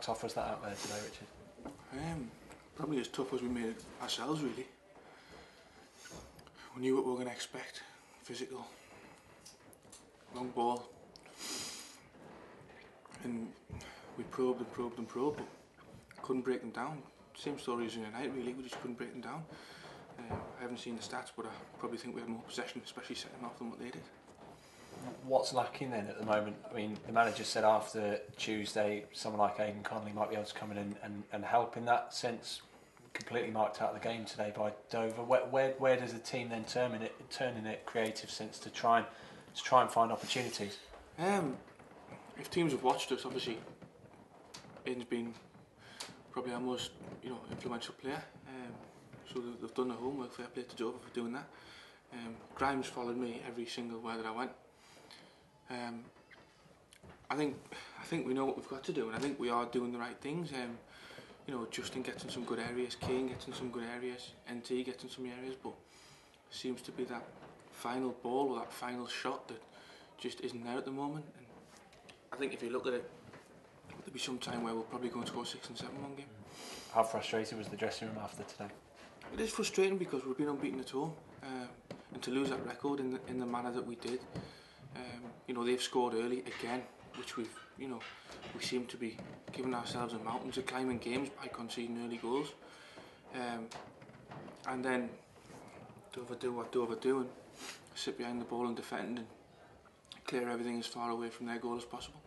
tough was that out there today, Richard? Um, probably as tough as we made it ourselves, really. We knew what we were going to expect. Physical, long ball. And we probed and probed and probed, but couldn't break them down. Same story as in the night, really. We just couldn't break them down. Uh, I haven't seen the stats, but I probably think we had more possession, especially setting off, than what they did. What's lacking then at the moment? I mean, the manager said after Tuesday, someone like Aidan Connolly might be able to come in and, and, and help in that sense. Completely marked out of the game today by Dover. Where, where, where does the team then turn in it, turn in it creative sense to try and to try and find opportunities? Um, if teams have watched us, obviously, Aidan's been probably our most you know influential player. Um, so they've, done their homework. Fair play to Dover for doing that. Um, Grimes followed me every single where that I went. Um, I think I think we know what we've got to do, and I think we are doing the right things. Um, you know, Justin gets in some good areas, Kane getting some good areas, NT gets in some areas, but it seems to be that final ball or that final shot that just isn't there at the moment. And I think if you look at it, there'll be some time where we'll probably go and score six and seven one game. How frustrated was the dressing room after today? It is frustrating because we've been unbeaten at all, um, and to lose that record in the, in the manner that we did, Um, you know, they've scored early again, which we've, you know, we seem to be giving ourselves a mountain to climb in games by conceding early goals. Um, and then Dover do what Dover do and sit behind the ball and defend and clear everything as far away from their goal as possible.